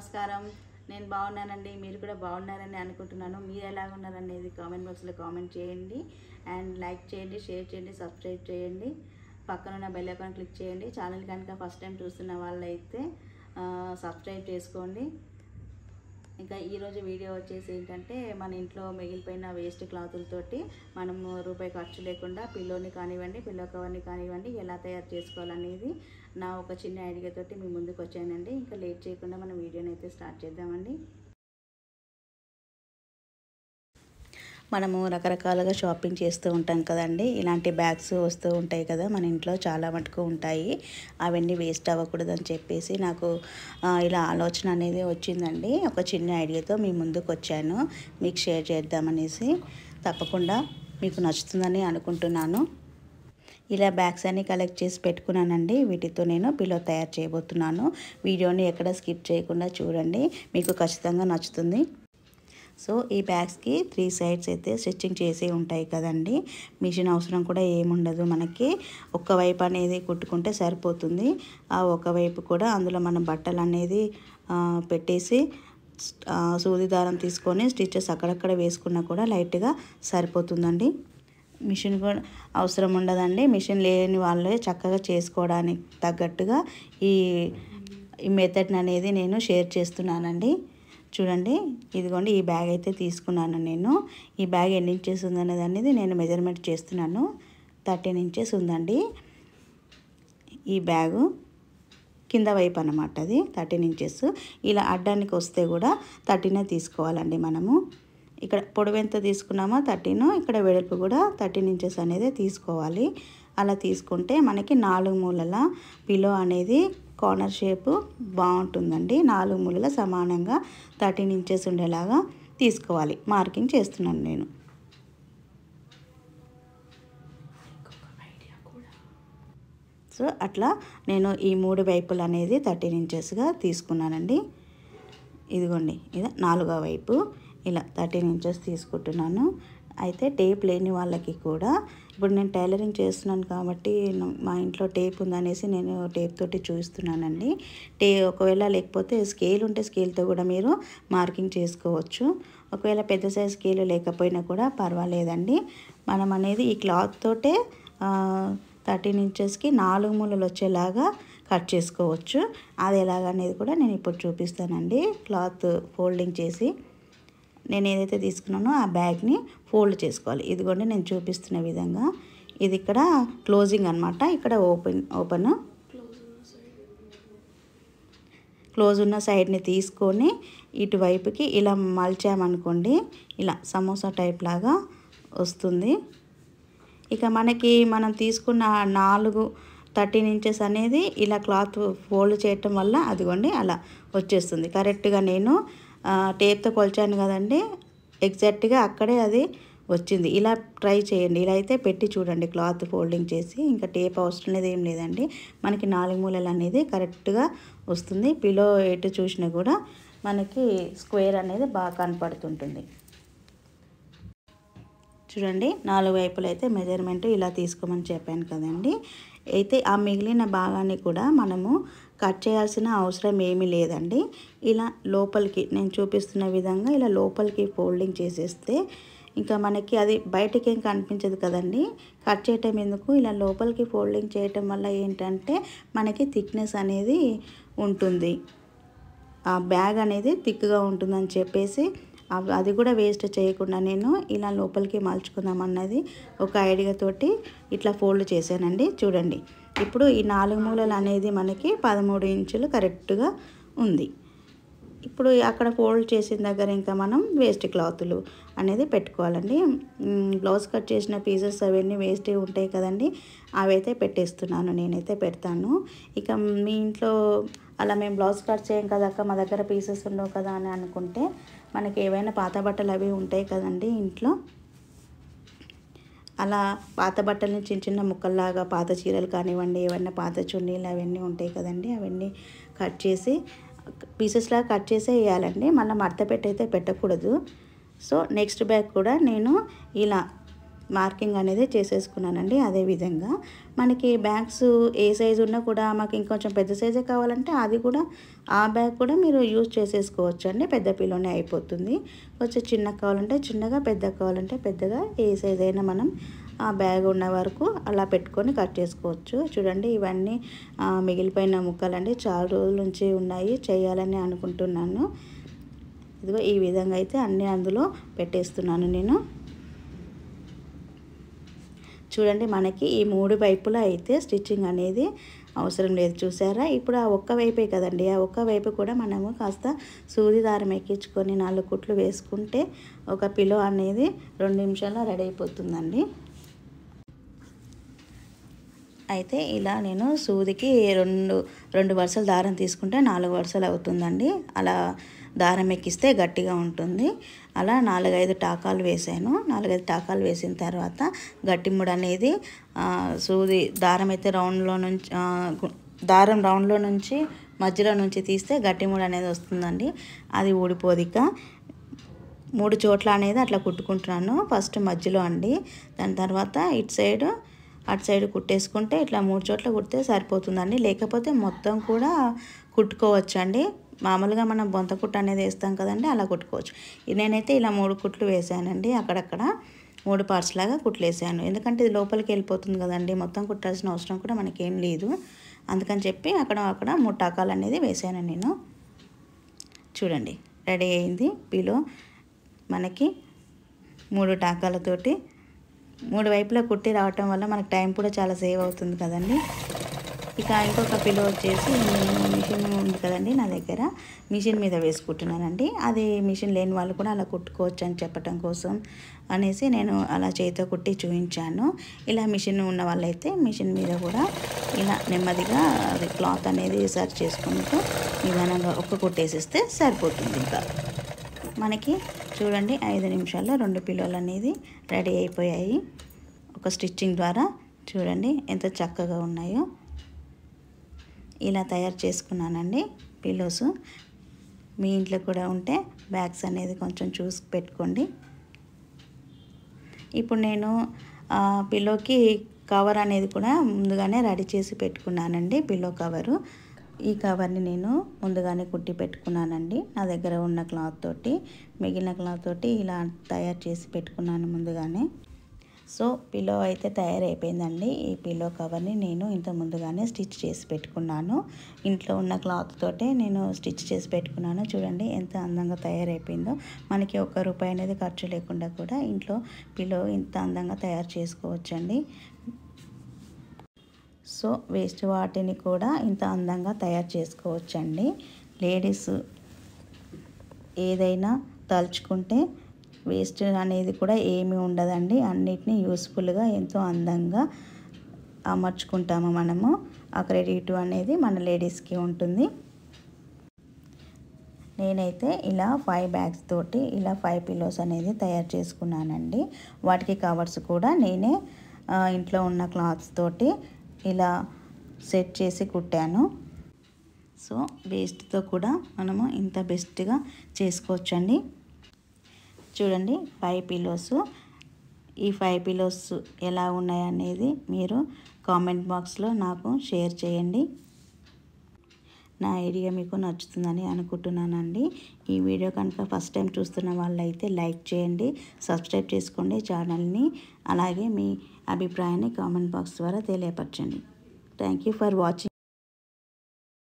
నమస్కారం. నేను బాగున్నానండి మీరు కూడా బాగున్నారని అనుకుంటున్నాను. మీరు ఎలా ఉన్నారనేది కామెంట్ బాక్స్లో కామెంట్ చేయండి. అండ్ లైక్ చేయండి షేర్ చేయండి సబ్స్క్రైబ్ చేయండి. పక్కన ఉన్న బెల్ ఐకాన్ క్లిక్ చేయండి. ఛానల్ కనుక ఫస్ట్ టైం చూస్తున్న వాళ్ళైతే సబ్స్క్రైబ్ చేసుకోండి. ఇంకా ఈరోజు వీడియో వచ్చేసి ఏంటంటే మన ఇంట్లో మిగిలిపోయిన వేస్ట్ క్లాతులతోటి మనము రూపాయి ఖర్చు లేకుండా పిల్లోని కానివ్వండి పిల్లో కవర్ని కానివ్వండి ఎలా తయారు చేసుకోవాలనేది నా ఒక చిన్న ఐడియాతోటి మీ ముందుకు వచ్చానండి. ఇంకా లేట్ చేయకుండా మనం వీడియోని అయితే స్టార్ట్ చేద్దామండి. మనము రకరకాలుగా షాపింగ్ చేస్తూ ఉంటాం కదండి. ఇలాంటి బ్యాగ్స్ వస్తూ ఉంటాయి కదా మన ఇంట్లో చాలా మటుకు ఉంటాయి. అవన్నీ వేస్ట్ అవ్వకూడదని చెప్పేసి నాకు ఇలా ఆలోచన అనేది వచ్చిందండి. ఒక చిన్న ఐడియాతో మీ ముందుకు వచ్చాను మీకు షేర్ చేద్దామనేసి తప్పకుండా మీకు నచ్చుతుందని అనుకుంటున్నాను. ఇలా బ్యాగ్స్ అన్ని కలెక్ట్ చేసి పెట్టుకున్నానండి. వీటితో నేను పిల్లో తయారు చేయబోతున్నాను. వీడియోని ఎక్కడ స్కిప్ చేయకుండా చూడండి. మీకు ఖచ్చితంగా నచ్చుతుంది. సో ఈ బ్యాగ్స్కి త్రీ సైడ్స్ అయితే స్టిచ్చింగ్ చేసి ఉంటాయి కదండి. మిషన్ అవసరం కూడా ఏముండదు మనకి. ఒక్క వైపు అనేది కుట్టుకుంటే సరిపోతుంది. ఆ ఒక వైపు కూడా అందులో మనం బట్టలు అనేది పెట్టేసి సూది దారం తీసుకొని స్టిచ్చెస్ అక్కడక్కడ వేసుకున్నా కూడా లైట్గా సరిపోతుందండి. మిషన్ కూడా అవసరం ఉండదండి. మిషన్ లేని వాళ్ళే చక్కగా చేసుకోవడానికి తగ్గట్టుగా ఈ ఈ మెథడ్ అనేది నేను షేర్ చేస్తున్నానండి. చూడండి. ఇదిగోండి ఈ బ్యాగ్ అయితే తీసుకున్నాను నేను. ఈ బ్యాగ్ ఎన్ని ఇంచెస్ ఉందనేది అనేది నేను మెజర్మెంట్ చేస్తున్నాను. థర్టీన్ ఇంచెస్ ఉందండి. ఈ బ్యాగు కింద వైపు అనమాట అది థర్టీన్ ఇంచెస్. ఇలా అడ్డానికి వస్తే కూడా థర్టీనే తీసుకోవాలండి మనము. ఇక్కడ పొడవు ఎంత తీసుకున్నామో థర్టీన్ ఇక్కడ వెడల్పు కూడా థర్టీన్ ఇంచెస్ అనేది తీసుకోవాలి. అలా తీసుకుంటే మనకి నాలుగు మూలల పిలో అనేది కార్నర్ షేప్ బాగుంటుందండి. నాలుగు మూలల సమానంగా థర్టీన్ ఇంచెస్ ఉండేలాగా తీసుకోవాలి. మార్కింగ్ చేస్తున్నాను నేను. సో అట్లా నేను ఈ మూడు వైపులు అనేది థర్టీన్ ఇంచెస్గా తీసుకున్నానండి. ఇదిగోండి ఇది నాలుగో వైపు. ఇలా థర్టీన్ ఇంచెస్ తీసుకుంటున్నాను. అయితే టేప్ లేని వాళ్ళకి కూడా ఇప్పుడు నేను టైలరింగ్ చేస్తున్నాను కాబట్టి మా ఇంట్లో టేప్ ఉందనేసి నేను టేప్ తోటి చూపిస్తున్నానండి టే ఒకవేళ లేకపోతే స్కేల్ ఉంటే స్కేల్తో కూడా మీరు మార్కింగ్ చేసుకోవచ్చు. ఒకవేళ పెద్ద సైజ్ స్కేల్ లేకపోయినా కూడా పర్వాలేదండి. మనం అనేది ఈ క్లాత్ తోటే థర్టీన్ ఇంచెస్కి నాలుగు మూలలు వచ్చేలాగా కట్ చేసుకోవచ్చు. అది ఎలాగనేది కూడా నేను ఇప్పుడు చూపిస్తానండి క్లాత్ ఫోల్డింగ్ చేసి. నేను ఏదైతే తీసుకున్నానో ఆ బ్యాగ్ని ఫోల్డ్ చేసుకోవాలి. ఇదిగోండి నేను చూపిస్తున్న విధంగా ఇది ఇక్కడ క్లోజింగ్ అనమాట ఇక్కడ ఓపెన్ ఓపెన్. క్లోజ్ ఉన్న సైడ్ని తీసుకొని ఇటువైపుకి ఇలా మలిచామనుకోండి ఇలా సమోసా టైప్ లాగా వస్తుంది. ఇక మనకి మనం తీసుకున్న నాలుగు థర్టీన్ ఇంచెస్ అనేది ఇలా క్లాత్ ఫోల్డ్ చేయటం వల్ల అదిగోండి అలా వచ్చేస్తుంది. కరెక్ట్గా నేను టేప్తో కొలిచాను కదండి ఎగ్జాక్ట్గా అక్కడే అది వచ్చింది. ఇలా ట్రై చేయండి. ఇలా అయితే పెట్టి చూడండి. క్లాత్ ఫోల్డింగ్ చేసి ఇంకా టేప్ అవసరం లేదు ఏం లేదండి. మనకి నాలుగు మూలలు అనేది కరెక్ట్గా వస్తుంది. పిలో ఎటు చూసినా కూడా మనకి స్క్వేర్ అనేది బాగా కనపడుతుంటుంది. చూడండి. నాలుగు వైపులు అయితే మెజర్మెంట్ ఇలా తీసుకోమని చెప్పాను కదండి. అయితే ఆ మిగిలిన భాగాన్ని కూడా మనము కట్ చేయాల్సిన అవసరం ఏమీ లేదండి. ఇలా లోపలికి నేను చూపిస్తున్న విధంగా ఇలా లోపలికి ఫోల్డింగ్ చేసేస్తే ఇంకా మనకి అది బయటకి ఏం కనిపించదు కదండి. కట్ చేయటం ఎందుకు? ఇలా లోపలికి ఫోల్డింగ్ చేయటం వల్ల ఏంటంటే మనకి థిక్నెస్ అనేది ఉంటుంది. ఆ బ్యాగ్ అనేది థిక్గా ఉంటుందని చెప్పేసి అది కూడా వేస్ట్ చేయకుండా నేను ఇలా లోపలికి మలుచుకుందాం అన్నది ఒక ఐడియాతోటి ఇట్లా ఫోల్డ్ చేశానండి. చూడండి. ఇప్పుడు ఈ నాలుగు మూలలు అనేది మనకి పదమూడు ఇంచులు కరెక్ట్గా ఉంది. ఇప్పుడు అక్కడ ఫోల్డ్ చేసిన దగ్గర ఇంకా మనం వేస్ట్ క్లాతులు అనేది పెట్టుకోవాలండి. బ్లౌజ్ కట్ చేసిన పీసెస్ అవన్నీ వేస్ట్ ఉంటాయి కదండి. అవైతే పెట్టేస్తున్నాను నేనైతే పెడతాను. ఇక మీ ఇంట్లో అలా మేము బ్లౌజ్ కట్ చేయం కదా అక్క మా దగ్గర పీసెస్ ఉండవు కదా అని అనుకుంటే మనకి ఏవైనా పాత బట్టలు అవి ఉంటాయి కదండి ఇంట్లో. అలా పాత బట్టలని చిన్న చిన్న ముక్కల్లాగా పాత చీరలు కానివ్వండి ఏవైనా పాత చున్నీలు అవన్నీ ఉంటాయి కదండి అవన్నీ కట్ చేసి పీసెస్లా కట్ చేసే వేయాలండి. మళ్ళీ మడత పెట్టయితే పెట్టకూడదు. సో నెక్స్ట్ బ్యాగ్ కూడా నేను ఇలా మార్కింగ్ అనేది చేసేసుకున్నానండి అదే విధంగా. మనకి బ్యాగ్స్ ఏ సైజు ఉన్నా కూడా మాకు ఇంకొంచెం పెద్ద సైజే కావాలంటే అది కూడా ఆ బ్యాగ్ కూడా మీరు యూజ్ చేసేసుకోవచ్చు అండి పెద్ద పిల్లోనే అయిపోతుంది. కొంచెం చిన్న కావాలంటే చిన్నగా పెద్ద కావాలంటే పెద్దగా ఏ సైజ్ అయినా మనం ఆ బ్యాగ్ ఉన్న వరకు అలా పెట్టుకొని కట్ చేసుకోవచ్చు. చూడండి ఇవన్నీ మిగిలిపోయిన ముక్కలండి చాలా రోజుల నుంచి ఉన్నాయి చేయాలని అనుకుంటున్నాను. ఇదిగో ఈ విధంగా అయితే అన్నీ అందులో పెట్టేస్తున్నాను నేను. చూడండి మనకి ఈ మూడు వైపులా అయితే స్టిచ్చింగ్ అనేది అవసరం లేదు. చూసారా? ఇప్పుడు ఆ ఒక్క వైపే కదండి. ఆ ఒక్క వైపు కూడా మనము కాస్త సూది దారం ఎక్కించుకొని నాలుగు కుట్లు వేసుకుంటే ఒక పిలో అనేది రెండు నిమిషాల్లో రెడీ అయిపోతుందండి. అయితే ఇలా నేను సూదికి రెండు రెండు వరుసలు దారం తీసుకుంటే నాలుగు వరుసలు అవుతుందండి. అలా దారం ఎక్కిస్తే గట్టిగా ఉంటుంది. అలా నాలుగైదు టాకాలు వేసాను. నాలుగైదు టాకాలు వేసిన తర్వాత గట్టిముడి అనేది సూది దారం అయితే రౌండ్లో నుంచి దారం రౌండ్లో నుంచి మధ్యలో నుంచి తీస్తే గట్టిముడి అనేది వస్తుందండి. అది ఊడిపోదిక మూడు చోట్ల అనేది అట్లా కుట్టుకుంటున్నాను. ఫస్ట్ మధ్యలో అండి. దాని తర్వాత ఇటు సైడ్ అటు సైడ్ కుట్టేసుకుంటే ఇట్లా మూడు చోట్ల కుడితే సరిపోతుందండి. లేకపోతే మొత్తం కూడా కుట్టుకోవచ్చండి. మామూలుగా మనం బొంత కుట్టు అనేది వేస్తాం కదండి అలా కుట్టుకోవచ్చు. నేనైతే ఇలా మూడు కుట్లు వేసానండి అక్కడక్కడ మూడు పార్ట్స్ లాగా కుట్లు వేసాను. ఎందుకంటే ఇది లోపలికి వెళ్ళిపోతుంది కదండి మొత్తం కుట్టాల్సిన అవసరం కూడా మనకేం లేదు. అందుకని చెప్పి అక్కడ అక్కడ మూడు టకాలు అనేది వేసాను నేను. చూడండి రెడీ అయింది. పిలో మనకి మూడు టాకాలతోటి మూడు వైపులా కుట్టి రావటం వల్ల మనకు టైం కూడా చాలా సేవ్ అవుతుంది కదండి. ఇక ఇంకొక పిలో వచ్చేసి నేను మిషన్ ఉంది కదండి నా దగ్గర. మిషన్ మీద వేసుకుంటున్నానండి. అది మిషన్ లేని వాళ్ళు కూడా అలా కుట్టుకోవచ్చు అని చెప్పటం కోసం అనేసి నేను అలా చేతితో కుట్టి చూపించాను ఇలా మిషన్ ఉన్న వాళ్ళైతే మిషన్ మీద కూడా ఇలా నెమ్మదిగా అది క్లాత్ అనేది సర్చ్ చేసుకుంటూ నిదానంగా ఒక్క కుట్టేసిస్తే సరిపోతుంది ఇంకా. మనకి చూడండి ఐదు నిమిషాల్లో రెండు పిల్లలు అనేది రెడీ అయిపోయాయి. ఒక స్టిచ్చింగ్ ద్వారా చూడండి ఎంత చక్కగా ఉన్నాయో. ఇలా తయారు చేసుకున్నానండి పిల్లోస్. మీ ఇంట్లో కూడా ఉంటే బ్యాగ్స్ అనేది కొంచెం చూసి పెట్టుకోండి. ఇప్పుడు నేను పిల్లోకి కవర్ అనేది కూడా ముందుగానే రెడీ చేసి పెట్టుకున్నానండి పిల్లో కవరు. ఈ కవర్ని నేను ముందుగానే కుట్టి పెట్టుకున్నానండి నా దగ్గర ఉన్న క్లాత్ తోటి మిగిలిన క్లాత్ తోటి ఇలా తయారు చేసి పెట్టుకున్నాను ముందుగానే. సో పిల్లో అయితే తయారైపోయిందండి. ఈ పిల్లో కవర్ని నేను ఇంత ముందుగానే స్టిచ్ చేసి పెట్టుకున్నాను. ఇంట్లో ఉన్న క్లాత్ తోటే నేను స్టిచ్ చేసి పెట్టుకున్నాను. చూడండి ఎంత అందంగా తయారైపోయిందో. మనకి ఒక్క రూపాయి అనేది ఖర్చు లేకుండా కూడా ఇంట్లో పిల్లో ఇంత అందంగా తయారు చేసుకోవచ్చండి. సో వేస్ట్ వాటిని కూడా ఇంత అందంగా తయారు చేసుకోవచ్చండి. లేడీస్ ఏదైనా తలుచుకుంటే వేస్ట్ అనేది కూడా ఏమీ ఉండదండి. అన్నిటినీ యూస్ఫుల్గా ఎంతో అందంగా అమర్చుకుంటాము మనము. ఆ క్రెడిట్ అనేది మన లేడీస్కి ఉంటుంది. నేనైతే ఇలా ఫైవ్ బ్యాగ్స్ తోటి ఇలా ఫైవ్ పిల్లోస్ అనేది తయారు చేసుకున్నానండి. వాటికి కవర్స్ కూడా నేనే ఇంట్లో ఉన్న క్లాత్స్ తోటి ఇలా సెట్ చేసి కుట్టాను. సో వేస్ట్తో కూడా మనము ఇంత బెస్ట్గా చేసుకోవచ్చండి. చూడండి ఫైవ్ పిలోస్ ఈ ఫైవ్ పిలోస్ ఎలా ఉన్నాయనేది మీరు కామెంట్ బాక్స్లో నాకు షేర్ చేయండి. నా ఐడియా మీకు నచ్చుతుందని అనుకుంటున్నానండి. ఈ వీడియో కనుక ఫస్ట్ టైం చూస్తున్న వాళ్ళైతే లైక్ చేయండి సబ్స్క్రైబ్ చేసుకోండి ఛానల్ని అలాగే మీ అభిప్రాయాన్ని కామెంట్ బాక్స్ ద్వారా తెలియపరచండి. Thank you for watching